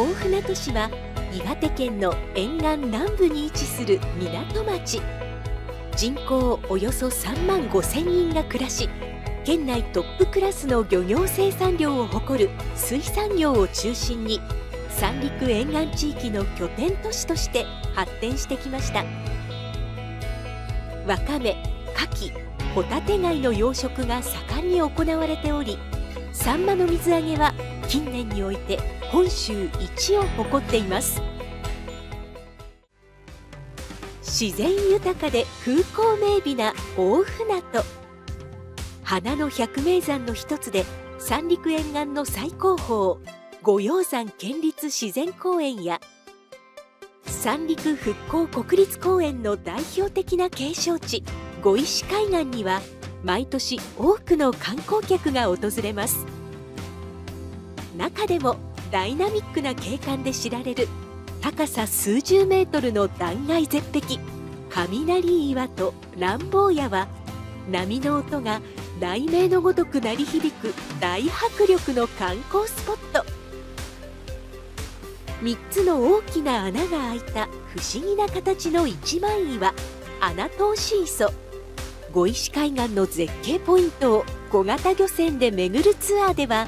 大船渡市は岩手県の沿岸南部に位置する港町。人口およそ3万5千人が暮らし県内トップクラスの漁業生産量を誇る水産業を中心に三陸沿岸地域の拠点都市として発展してきました。わかめ、牡蠣、ホタテ貝の養殖が盛んに行われておりサンマの水揚げは近年において本州一を誇っています。自然豊かで風光明媚な大船渡。花の百名山の一つで三陸沿岸の最高峰五葉山県立自然公園や三陸復興国立公園の代表的な景勝地五石海岸には毎年多くの観光客が訪れます。中でもダイナミックな景観で知られる高さ数十メートルの断崖絶壁雷岩と乱暴屋は波の音が雷鳴のごとく鳴り響く大迫力の観光スポット。3つの大きな穴が開いた不思議な形の一枚岩穴通し磯五石海岸の絶景ポイントを小型漁船で巡るツアーでは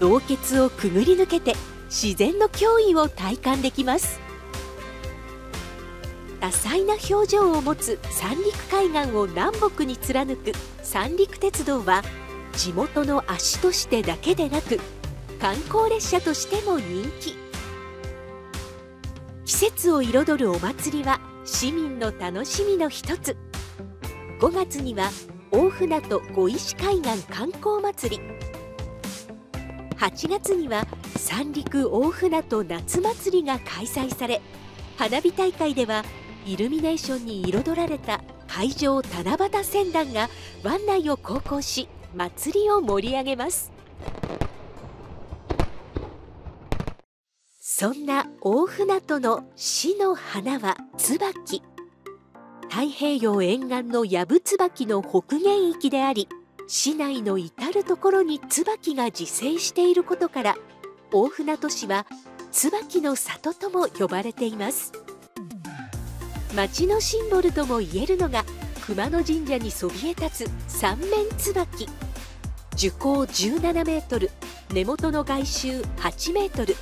洞穴をくぐり抜けて自然の脅威を体感できます。多彩な表情を持つ三陸海岸を南北に貫く三陸鉄道は地元の足としてだけでなく観光列車としても人気。季節を彩るお祭りは市民の楽しみの一つ。5月には大船渡五石海岸観光祭り。8月には三陸大船渡夏祭りが開催され花火大会ではイルミネーションに彩られた海上七夕船団が湾内を航行し祭りを盛り上げます。そんな大船渡の市の花は椿。太平洋沿岸のヤブツバキの北限域であり市内の至る所に椿が自生していることから大船渡市は椿の里とも呼ばれています。町のシンボルともいえるのが熊野神社にそびえ立つ三面椿。樹高17メートル根元の外周8メートル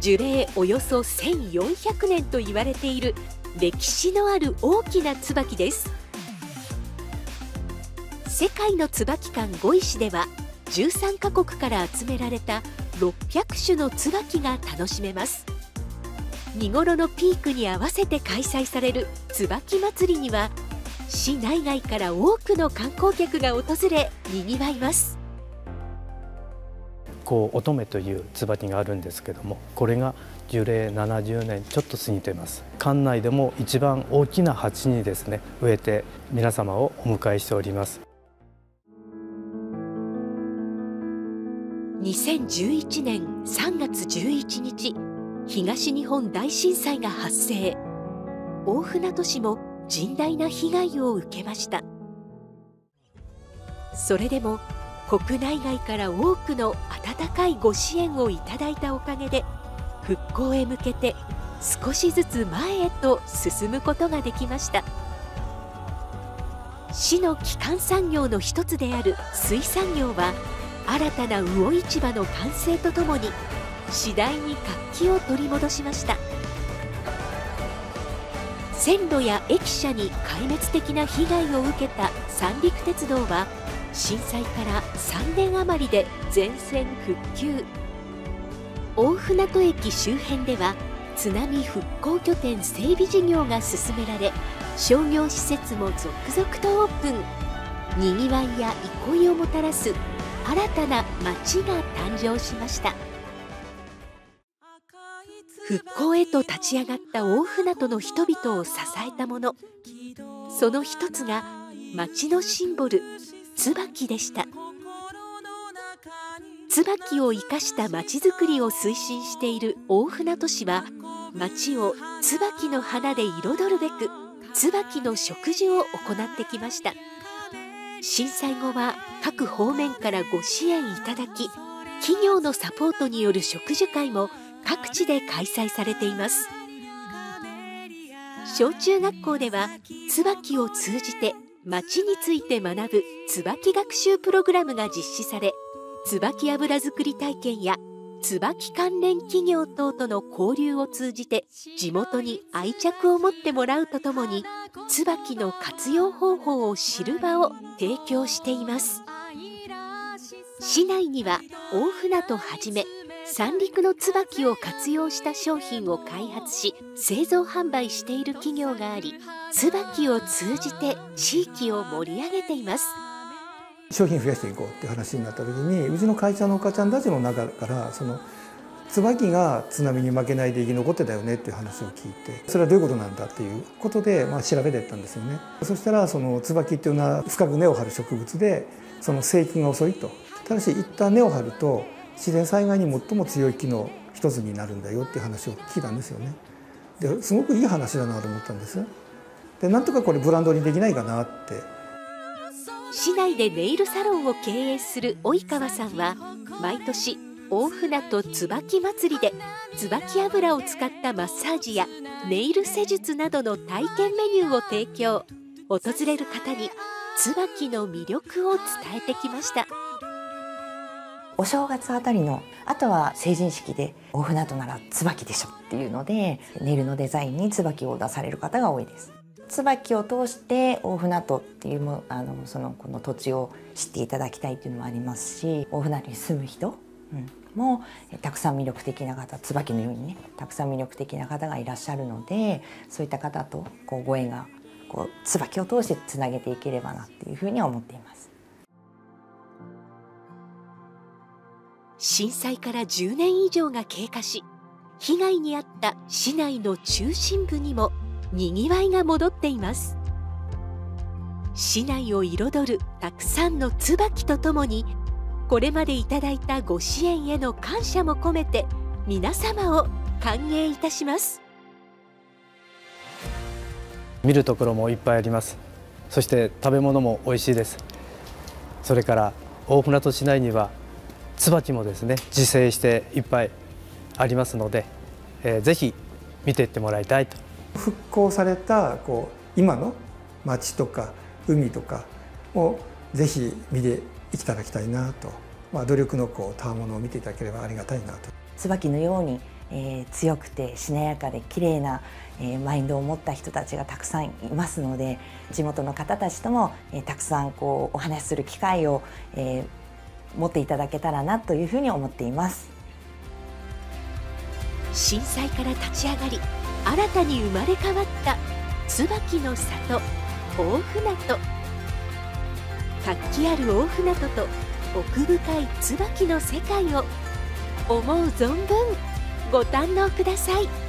樹齢およそ1400年と言われている歴史のある大きな椿です。世界の椿館5石では13カ国から集められた600種の椿が楽しめます。見頃のピークに合わせて開催される椿祭りには市内外から多くの観光客が訪れにぎわいます。こう乙女という椿があるんですけどもこれが樹齢70年ちょっと過ぎています。館内でも一番大きな鉢にですね植えて皆様をお迎えしております。2011年3月11日東日本大震災が発生。大船渡市も甚大な被害を受けました。それでも国内外から多くの温かいご支援をいただいたおかげで復興へ向けて少しずつ前へと進むことができました。市の基幹産業の一つである水産業は新たな魚市場の完成とともに次第に活気を取り戻しました。線路や駅舎に壊滅的な被害を受けた三陸鉄道は震災から3年余りで全線復旧。大船渡駅周辺では津波復興拠点整備事業が進められ商業施設も続々とオープン。にぎわいや憩いをもたらす新たな街が誕生しました。復興へと立ち上がった大船渡の人々を支えたもの。その一つが町のシンボル椿でした。椿を生かしたまちづくりを推進している大船渡市は町を椿の花で彩るべく椿の植樹を行ってきました。震災後は各方面からご支援いただき企業のサポートによる植樹会も各地で開催されています。小中学校では椿を通じて町について学ぶ椿学習プログラムが実施され椿油作り体験や椿関連企業等との交流を通じて地元に愛着を持ってもらうとともに椿の活用方法を知る場を提供しています。市内には大船渡はじめ三陸の椿を活用した商品を開発し製造販売している企業があり椿を通じて地域を盛り上げています。商品増やしていこうっていう話になった時にうちの会社のお母ちゃんたちの中からその椿が津波に負けないで生き残ってたよねっていう話を聞いてそれはどういうことなんだっていうことで、まあ、調べていったんですよね。そしたらその椿っていうのは深く根を張る植物でその生育が遅いと。ただし一旦根を張ると自然災害に最も強い木の一つになるんだよっていう話を聞いたんですよね。ですごくいい話だなと思ったんですでなんとかこれブランドにできないかなって市内でネイルサロンを経営する及川さんは毎年大船渡椿祭りで椿油を使ったマッサージやネイル施術などの体験メニューを提供。訪れる方に椿の魅力を伝えてきました。お正月あたりのあとは成人式で大船渡なら椿でしょっていうのでネイルのデザインに椿を出される方が多いです。椿を通して大船渡っていうもあのそのこの土地を知っていただきたいっていうのもありますし大船渡に住む人、うん、もたくさん魅力的な方椿のようにねたくさん魅力的な方がいらっしゃるのでそういった方とこうご縁がこう椿を通してつなげていければなっていうふうに思っています。震災から10年以上が経過し被害に遭った市内の中心部にもにぎわいが戻っています。市内を彩るたくさんの椿とともにこれまでいただいたご支援への感謝も込めて皆様を歓迎いたします。見るところもいっぱいあります。そして食べ物も美味しいです。それから大船渡市内には椿もですね自生していっぱいありますので、えー、ぜひ見ていってもらいたいと復興されたこう今の町とか海とかをぜひ見ていただきたいなと、まあ、努力のこうたわものを見ていただければありがたいなと。椿のように、えー、強くてしなやかで綺麗な、えー、マインドを持った人たちがたくさんいますので地元の方たちとも、えー、たくさんこうお話しする機会を、えー、持っていただけたらなというふうに思っています。震災から立ち上がり新たに生まれ変わった椿の里大船渡活気ある大船渡と奥深い椿の世界を思う存分ご堪能ください。